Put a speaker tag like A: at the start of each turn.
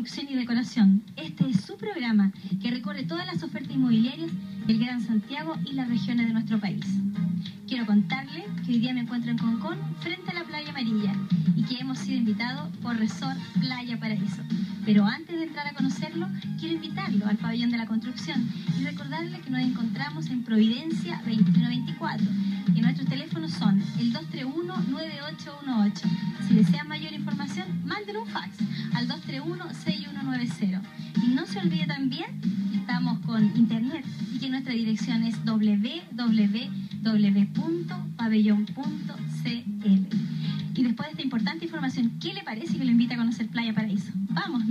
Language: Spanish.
A: Decoración. Este es su programa que recorre todas las ofertas inmobiliarias del Gran Santiago y las regiones de nuestro país. Quiero contarle que hoy día me encuentro en Concón, frente a la Playa Amarilla, y que hemos sido invitados por Resort Playa Paraíso. Pero antes de entrar a conocerlo, quiero invitarlo al pabellón de la construcción y recordarle que nos encontramos en Providencia 2124 y nuestros teléfonos son el 231-9818. Si desea mayor información, mándenle un fax al 231-6190. Y no se olvide también, estamos con internet y que nuestra dirección es www.pabellón.cl. Y después de esta importante información, ¿qué le parece que lo invita a conocer Playa Paraíso? Vamos.